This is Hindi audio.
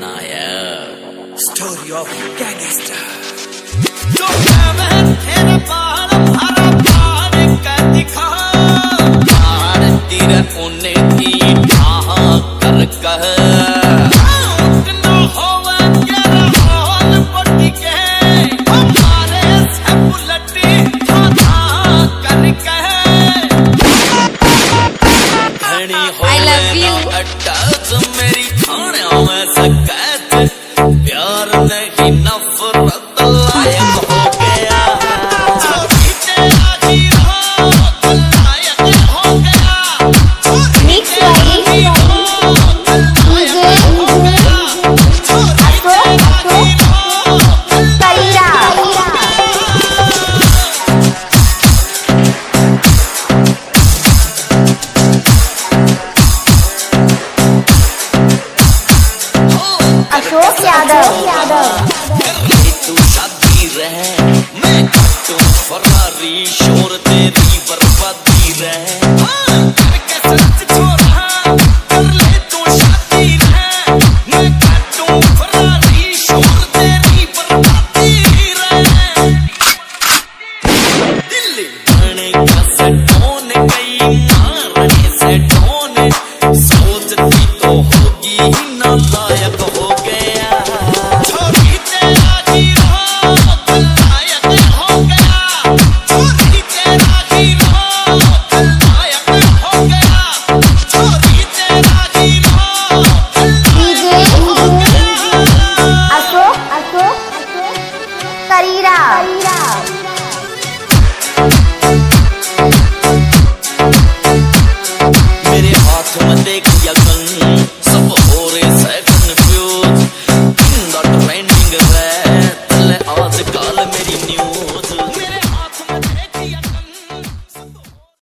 नायक स्टोरी ऑफ़ गैंगस्टर जो मैं तेरा पहाड़ भरा पार कर दिखा पार तेरा उन्हें थी ढाहा कर कह। I love you. ain't enough for love. Ashok Yadav मैं फरारी शोर तेरी बर्बादी रहे। करीरा मेरे हाथ में देख